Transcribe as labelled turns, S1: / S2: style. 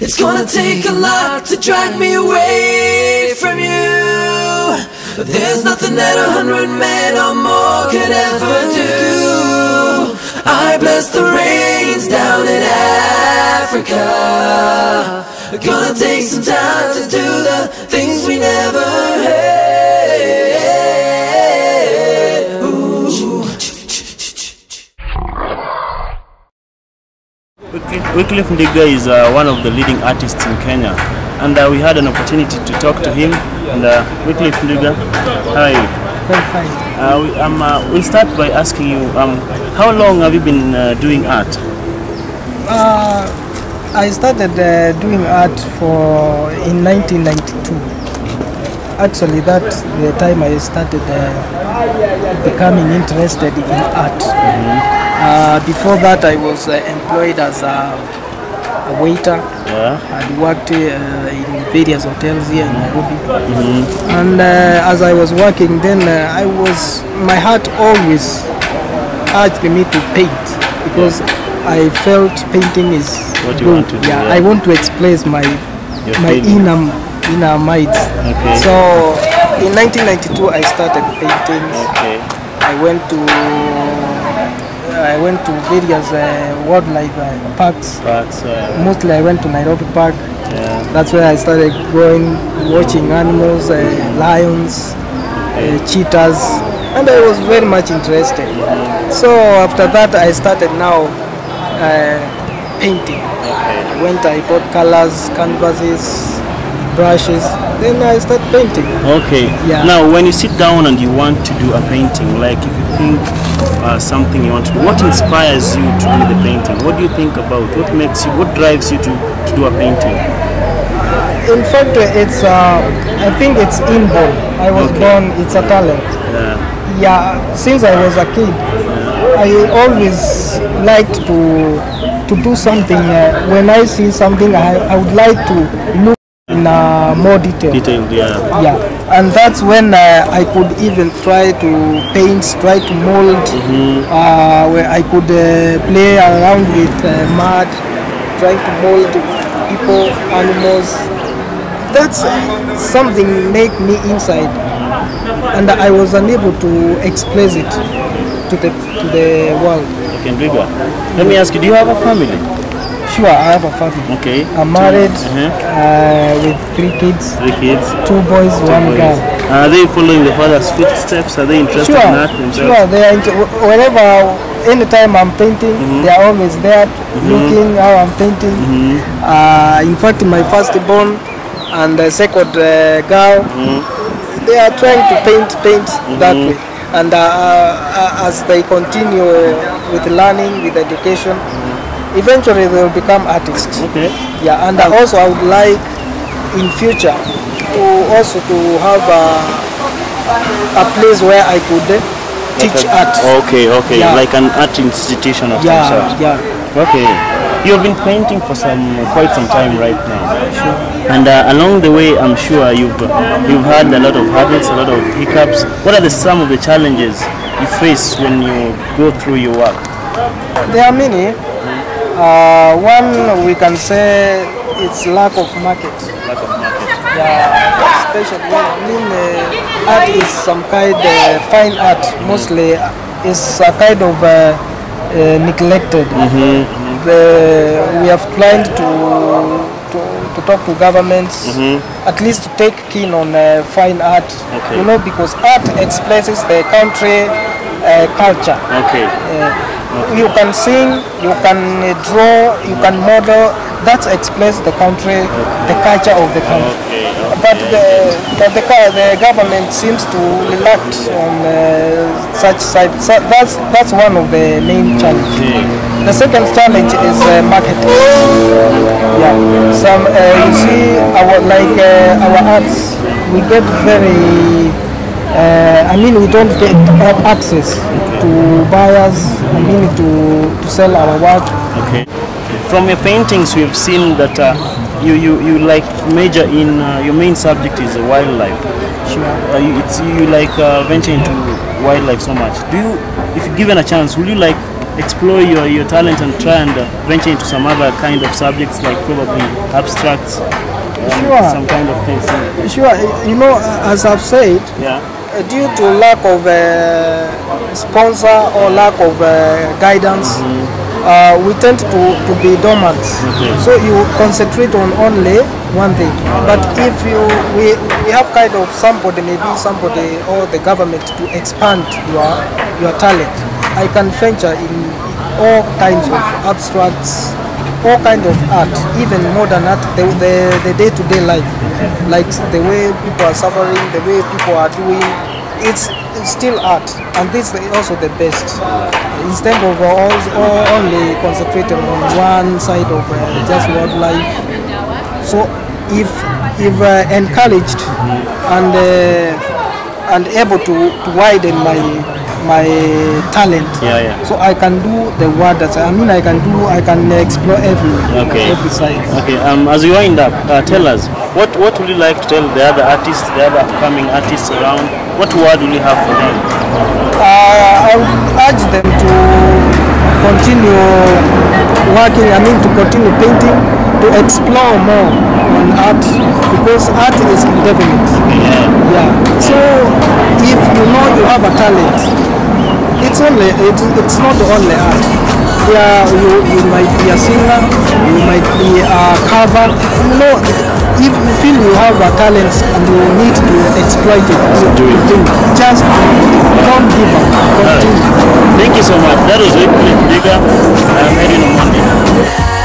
S1: It's gonna take a lot to drag me away from you. There's nothing that a hundred men or more could ever do. I bless the rains down in Africa. Gonna take some time to do the things
S2: Wycliffe Ndwiga is uh, one of the leading artists in Kenya, and uh, we had an opportunity to talk to him. And uh, Wycliffe Ndwiga, how are you?
S3: Very fine.
S2: Uh, we, um, uh, we'll start by asking you, um, how long have you been uh, doing art?
S3: Uh, I started doing art for in 1992. Actually, that the time I started uh, becoming interested in art. Uh, before that, I was uh, employed as a, a waiter.
S2: Yeah.
S3: I'd worked uh, in various hotels here in Nairobi. And uh, as I was working, then uh, I was my heart always urged me to paint because I felt painting is
S2: What you
S3: good.
S2: want to do,
S3: yeah,
S2: yeah.
S3: I want to express my
S2: Your
S3: my
S2: feeling.
S3: inner inner mind.
S2: Okay.
S3: So in 1992, I started painting.
S2: Okay.
S3: I went to I went to various uh, wildlife uh, parks.
S2: But uh,
S3: Mostly, I went to Nairobi Park.
S2: yeah.
S3: That's where I started going, watching animals, uh, lions, uh, cheetahs, and I was very much interested. So after that, I started now uh, painting. I went, I bought colors, canvases, brushes. Then I start painting.
S2: Okay.
S3: Yeah.
S2: Now, when you sit down and you want to do a painting, like if you think uh, something you want to do, what inspires you to do the painting? What do you think about? What makes you? What drives you to, to do a painting?
S3: In fact, it's uh, I think it's inborn. I was
S2: Okay.
S3: born. It's a talent.
S2: Yeah.
S3: yeah since i was a kid i always liked to to do something uh, when i see something I, I would like to look in uh, more detail
S2: Detailed. Yeah.
S3: yeah and that's when uh, i could even try to paint try to mold uh, where i could uh, play around with uh, mud trying to mold people animals that's uh, something make me inside and i was unable to express it to the to the world
S2: Okay, Ndwiga. Let me ask you, do you have a family?
S3: Sure i have a family
S2: Okay.
S3: i'm married
S2: Uh-huh.
S3: uh, with three kids
S2: Three kids.
S3: two boys one
S2: boys.
S3: girl
S2: Are they following the father's footsteps? Are they interested
S3: sure
S2: in art themselves?
S3: sure they are into, whenever anytime i'm painting they are always there looking how i'm painting uh, in fact my firstborn and the second uh, girl they are trying to paint paint that way and uh, uh, as they continue with learning with education eventually they will become artists
S2: Okay.
S3: yeah and also i would like in future to also to have a, a place where i could teach art
S2: Okay, okay.
S3: Yeah.
S2: Like an art institution of some
S3: yeah
S2: sort.
S3: yeah
S2: Okay. You've been painting for some quite some time right now. Sure. And uh, along the way, I'm sure you've you've had a lot of hurdles, a lot of hiccups. What are the some of the challenges you face when you go through your work?
S3: There are many. Uh, one we can say it's lack of market.
S2: Lack of market.
S3: Yeah, especially I mean uh, art is some kind of fine art. Mostly is a kind of uh, uh, neglected. The, we have planned to, to to talk to governments, at least to take keen on uh, fine art.
S2: Okay.
S3: You know, because art expresses the country uh, culture.
S2: Okay.
S3: You can sing, you can uh, draw, you can model. That explains the country, the culture of the country.
S2: Okay.
S3: But the but the, the government seems to relax on uh, such side. So that's that's one of the main challenges. The second challenge is uh, marketing. Yeah, some uh, you see our like uh, our arts, we get very. Uh, I mean, we don't get access to buyers. I mean, to to sell our work.
S2: Okay. From your paintings, we've seen that uh, you, you, you like major in uh, your main subject is wildlife.
S3: Sure.
S2: Uh, you, it's you like uh, venture into wildlife so much. Do you, if given a chance, would you like explore your, your talent and try and uh, venture into some other kind of subjects like probably abstracts,
S3: Sure.
S2: some kind of things?
S3: Sure, you know, as I've said,
S2: Yeah.
S3: uh, due to lack of uh, sponsor or lack of uh, guidance, uh, we tend to, to be dormant.
S2: Okay.
S3: So you concentrate on only one thing. But if you we, we have kind of somebody, maybe somebody or the government to expand your your talent, I can venture in all kinds of abstracts, all kind of art, even modern art, the, the, day-to-day life, like the way people are suffering, the way people are doing, it's, it's still art, and this is also the best. Instead of all, all only concentrating on one side of uh, just wildlife. So if if uh, encouraged and uh, and able to, to widen my my talent,
S2: Yeah, yeah.
S3: so I can do the work that I mean I can do I can explore every
S2: Okay.
S3: every side.
S2: Okay, um, as you wind up, uh, tell us what what would you like to tell the other artists, the other upcoming artists around? What word will you have for them?
S3: Uh, I would urge them to continue working, I mean to continue painting, to explore more on art because art is indefinite.
S2: Yeah.
S3: Yeah. So if you know you have a talent, it's only it, it's not only art. Yeah, you, you might be a singer, you might be a carver. You know, if you feel you have a talent and you need to exploit it,
S2: do it.
S3: do it. Just don't give up. Continue.
S2: Thank you so much. That was Wycliffe Ndwiga. I'm uh, Edwin Omondi.